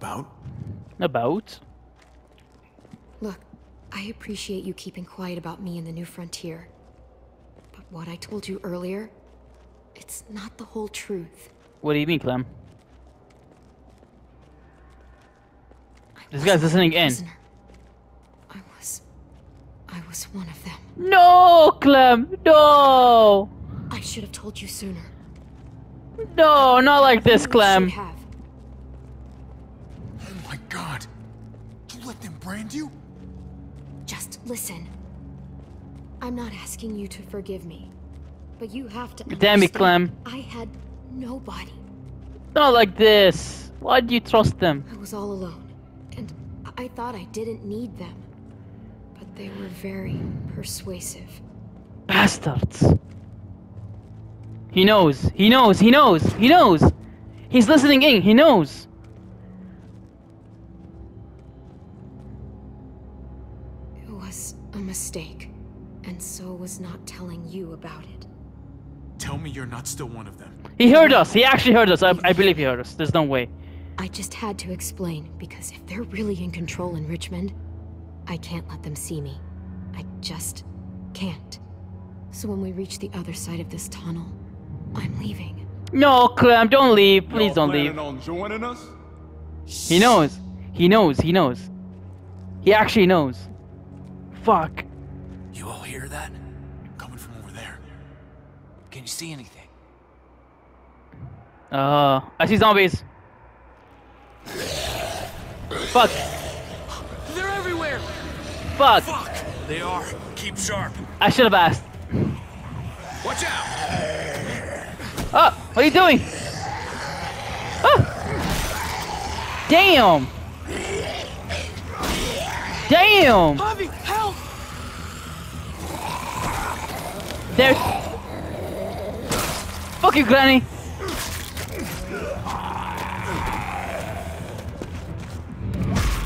About? About? Look, I appreciate you keeping quiet about me and the new frontier. But what I told you earlier, it's not the whole truth. What do you mean, Clem? I This guy's listening in. prisoner. I was... I was one of them. No, Clem! No! I should have told you sooner. No, not like this, Really Clem. Brand you? Just listen. I'm not asking you to forgive me. But you have to Damn it, Clem. I had nobody. Not like this. Why do you trust them? I was all alone. And I thought I didn't need them. But they were very persuasive. Bastards. He knows. He knows. He knows. He knows. He's listening in. He knows. Mistake. And so was not telling you about it. Tell me you're not still one of them. He heard us. He actually heard us. I, I believe he heard us. There's no way. I just had to explain, because if they're really in control in Richmond, I can't let them see me. I just can't. So when we reach the other side of this tunnel, I'm leaving. No, Clem, don't leave. Please don't planning leave. on joining us? He knows. He knows. He knows. He actually knows. Fuck. You all hear that? Coming from over there. Can you see anything? Uh, I see zombies. Fuck. They're everywhere! Fuck. Fuck! They are. Keep sharp. I should have asked. Watch out! Oh, what are you doing? Oh. Damn. Damn. Javi, help! There. Fuck you, Granny.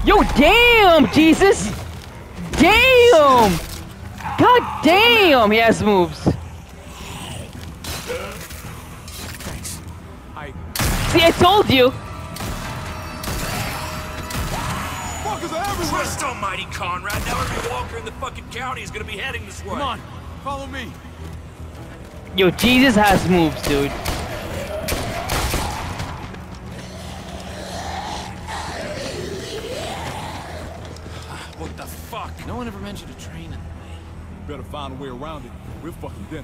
Yo, damn, Jesus. Damn. God damn, he has moves. Thanks. I. See, I told you. Fuckers! Trust almighty Conrad, now every walker in the fucking county is gonna be heading this way. Come on, follow me. Yo, Jesus has moves, dude. What the fuck? No one ever mentioned a train in the way. Better find a way around it. We're fucking dinner.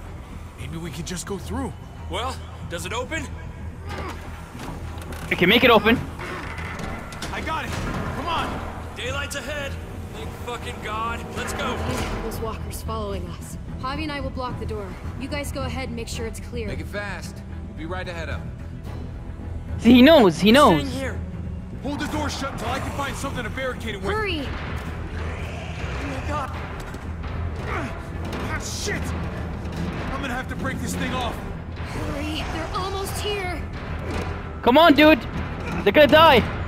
Maybe we could just go through. Well, does it open? Okay, make it open. I got it. Come on. Daylight's ahead. Thank fucking God. Let's go. Those walkers following us. Javi and I will block the door. You guys go ahead and make sure it's clear. Make it fast. We'll be right ahead of. See, he knows. He knows. Staying here. Hold the door shut until I can find something to barricade it with. Hurry! Oh my god! Ah, shit! I'm gonna have to break this thing off. Hurry! They're almost here! Come on, dude. They're gonna die.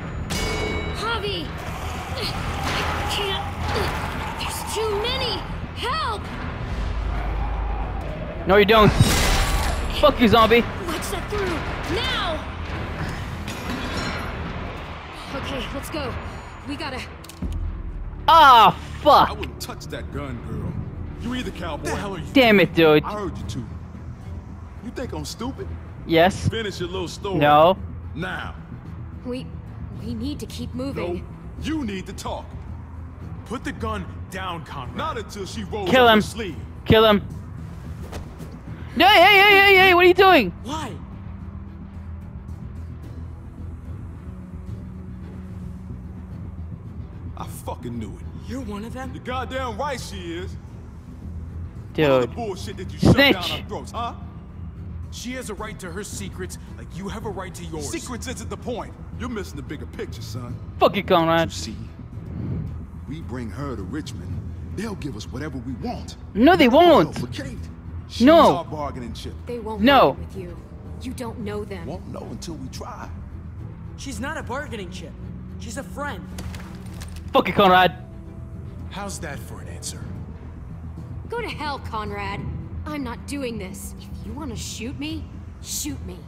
No, you don't. Fuck you, zombie. Let's set through! Now! Okay, let's go. We gotta. Ah, I fuck. wouldn't touch that gun, girl. You either cowboy. The hell are you? Damn it, dude. I heard you too. You think I'm stupid? Yes. Finish your little story. No. Now. We. We need to keep moving. No. moving. You need to talk. Put the gun down, Conrad. Not until she rolls Kill him. sleeve. Kill him. Hey, hey, hey, hey, hey, what are you doing? Why? I fucking knew it. You're one of them? You're goddamn right she is. What other Dude. bullshit that you shoved down our throats, huh? She has a right to her secrets like you have a right to yours. Secrets isn't the point. You're missing the bigger picture, son. Fuck you, Conrad. See, we bring her to Richmond, they'll give us whatever we want. No, they won't. for Kate, she's No. our bargaining chip. They won't No. with you. You don't know them. Won't know until we try. She's not a bargaining chip. She's a friend. Fuck you, Conrad. How's that for an answer? Go to hell, Conrad. I'm not doing this. If you want to shoot me, shoot me.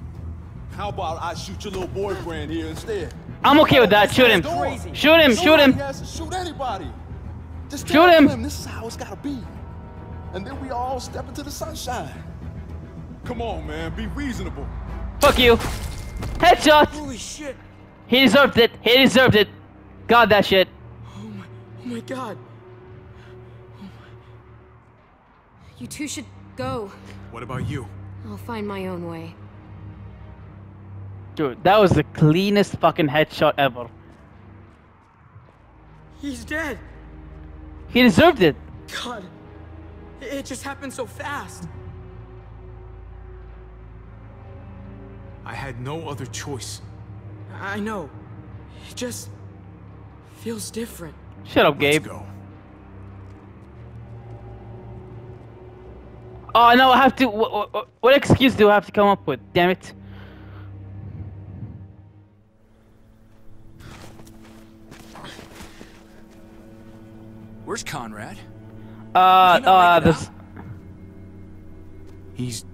How about I shoot your little boyfriend here instead? I'm okay with that. Shoot him. Shoot him. Shoot him. has to shoot anybody. Just Shoot tell him. This is how it's gotta be. And then we all step into the sunshine. Come on, man. Be reasonable. Fuck you. Headshot. Holy shit! He deserved it. He deserved it. God, that shit. Oh my, oh my god. You two should go. What about you? I'll find my own way. Dude, that was the cleanest fucking headshot ever. He's dead. He deserved it. God. It, it just happened so fast. I had no other choice. I know. It just feels different. Shut up, Let's Gabe. go. Oh no, I have to. What, what, what excuse do I have to come up with? Damn it. Where's Conrad? Uh, Did he not uh, this. He's.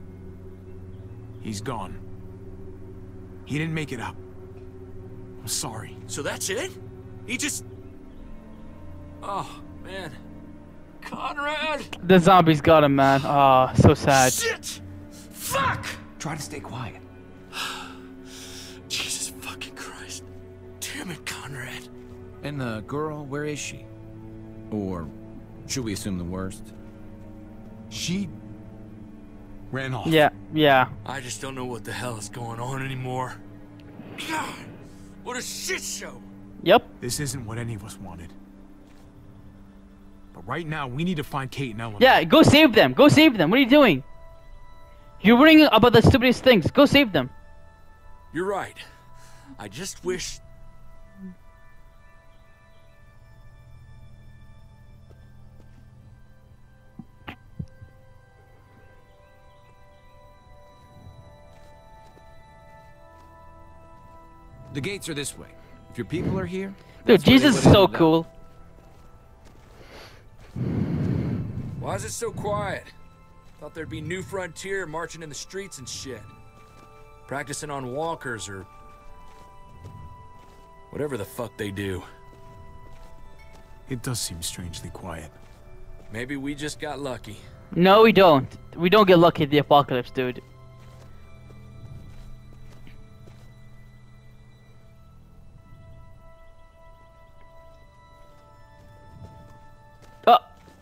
He's gone. He didn't make it out. I'm sorry. So that's it? He just. Oh, man. Conrad! The zombies got him, man. Oh, so sad. Shit! Fuck! Try to stay quiet. Jesus fucking Christ. Damn it, Conrad. And the girl, where is she? Or should we assume the worst? She. ran off. Yeah, yeah. I just don't know what the hell is going on anymore. God, what a shit show! Yep. This isn't what any of us wanted. But right now, we need to find Kate and Eleanor. Yeah, go save them. Go save them. What are you doing? You're worrying about the stupidest things. Go save them. You're right. I just wish. The gates are this way. If your people are here, Dude, that's where they Jesus is so ended up. cool. Why is it so quiet? Thought there'd be New Frontier marching in the streets and shit. Practicing on walkers or. Whatever the fuck they do. It does seem strangely quiet. Maybe we just got lucky. No, we don't. We don't get lucky at the apocalypse, dude.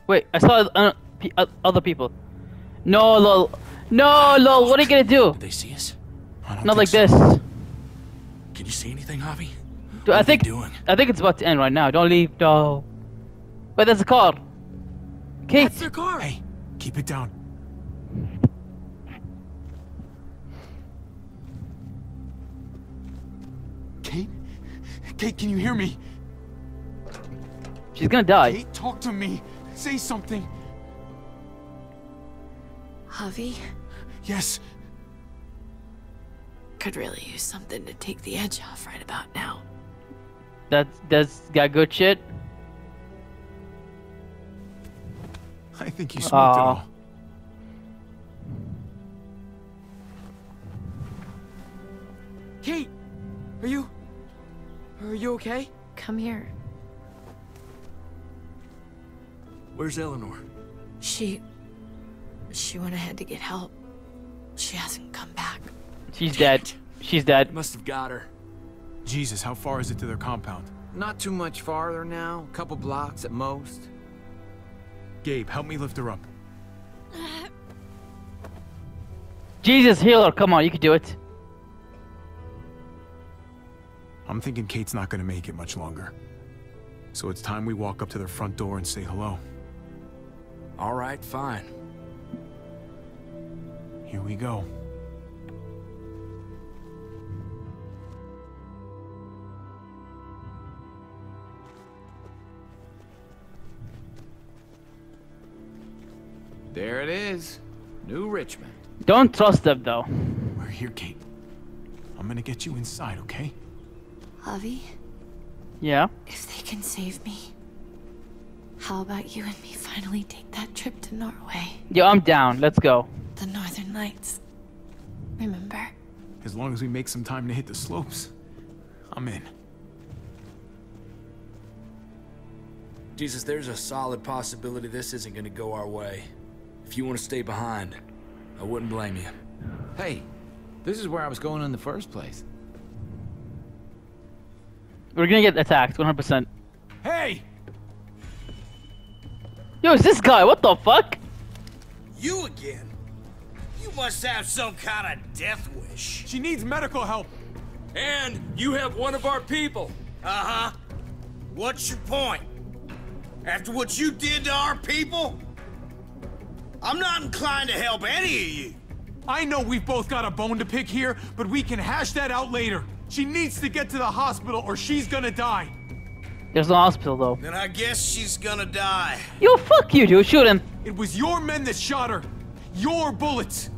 Wait. I saw uh, pe- uh, other people. No, lol. No, lol. What are you gonna do? Did they see us? Don't like think this. Can you see anything, Javi? Dude, I are they think doing? I think it's about to end right now. Don't leave. No. Wait, there's a car. Kate. That's their car. Hey, keep it down. Kate? Kate, can you hear me? She's gonna die. Kate, talk to me. Say something. Javi Yes. could really use something to take the edge off right about now. That's that's got good shit. I think you smoked it all. Kate, are you? Are you okay? Come here. Where's Eleanor? She. She went ahead to get help. She hasn't come back. She's Damn dead. She's dead. Must have got her. Jesus, how far is it to their compound? Not too much farther now. A couple blocks at most. Gabe, help me lift her up. Jesus, heal her. Come on, you can do it. I'm thinking Kate's not gonna make it much longer. So it's time we walk up to their front door and say hello. All right, fine. Here we go. There it is. New Richmond. Don't trust them though. We're here, Kate. I'm gonna get you inside, okay? Javi, Yeah. if they can save me, how about you and me finally take that trip to Norway? Yo, I'm down. Let's go. The Northern Lights. Remember? As long as we make some time to hit the slopes, I'm in. Jesus, there's a solid possibility this isn't gonna go our way. If you want to stay behind, I wouldn't blame you. Hey, this is where I was going in the first place. We're gonna get attacked, 100%. Yo, is this guy? What the fuck? You again? You must have some kind of death wish. She needs medical help. And you have one of our people. Uh-huh. What's your point? After what you did to our people? I'm not inclined to help any of you. I know we've both got a bone to pick here, but we can hash that out later. She needs to get to the hospital or she's gonna die. There's no hospital though. Then I guess she's gonna die. Yo, fuck you, dude. Shoot him. It was your men that shot her. Your bullets.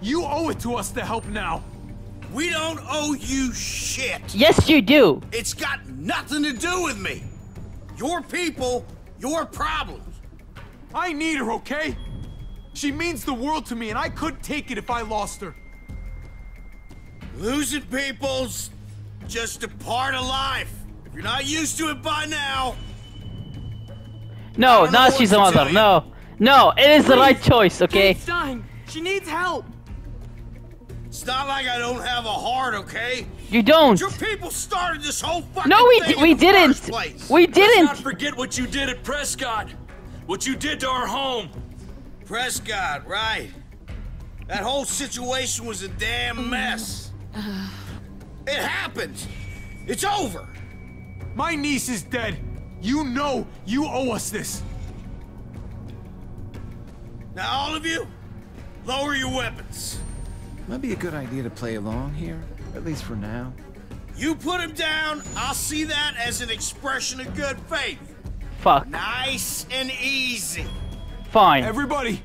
You owe it to us to help now. We don't owe you shit. Yes, you do. It's got nothing to do with me. Your people, your problems. I need her, okay? She means the world to me, and I couldn't take it if I lost her. Losing people's just a part of life. If you're not used to it by now, No, don't now she's to a mother. No. No, it is the right choice, okay? Jane's dying. She needs help. it's not like I don't have a heart, okay? You don't. Your people started this whole fucking No, we thing di- we in didn't. first place. We Let's not didn't. forget what you did at Prescott. What you did to our home. Prescott, right? That whole situation was a damn mess. Uh. It happened. It's over. My niece is dead. You know you owe us this. Now, all of you, lower your weapons. Might be a good idea to play along here, at least for now. You put him down, I'll see that as an expression of good faith. Fuck. Nice and easy. Fine. Everybody,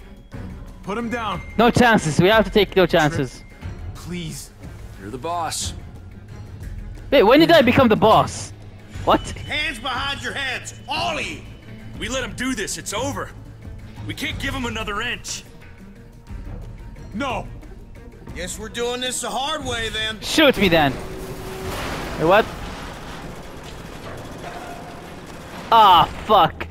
put him down, No chances. We have to take no chances. please. You're the boss. Wait, when did I become the boss? What? Hands behind your heads, Ollie! We let him do this. It's over. We can't give him another inch. No, Guess we're doing this the hard way then. Shoot me then. Wait, what? Ah, fuck.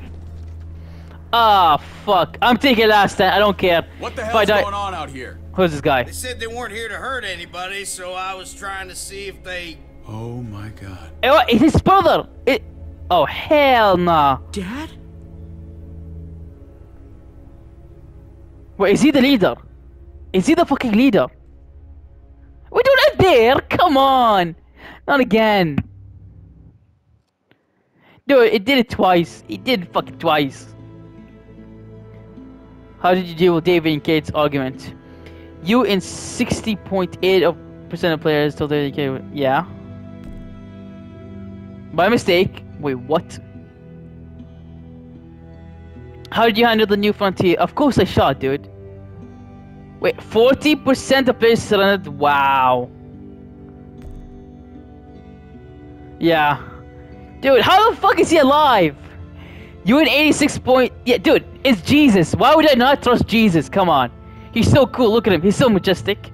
Ah, fuck. I'm taking last stand. I don't care. What the If I hell's die- going on out here? Who's this guy? They said they weren't here to hurt anybody, so I was trying to see if they. Oh my god. What? It's his brother. It. Oh hell nah. Dad? Wait, is he the leader? Is he the fucking leader? We do not have dare! Come on! Not again. Dude, it did it twice. It did it fucking twice. How did you deal with David and Kate's argument? You and 60.8 of percent of players told David and Kate. Yeah. By mistake. Wait, what? How did you handle the new frontier? Of course I shot, dude. Wait, 40% of players surrendered? Wow. Yeah. Dude, how the fuck is he alive? You an 86 point... Yeah, dude, it's Jesus. Why would I not trust Jesus? Come on. He's so cool. Look at him. He's so majestic.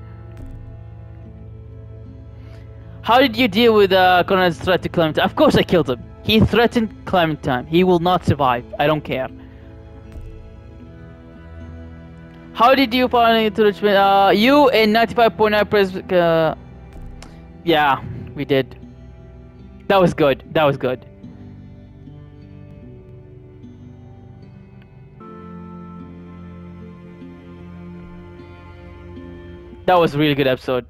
How did you deal with uh, Conrad's threat to Clementine? Of course I killed him. He threatened Clementine. He will not survive. I don't care. How did you find into Richmond? Uh, you and 95.9 pres. Uh, yeah, we did. That was good. That was good. That was a really good episode.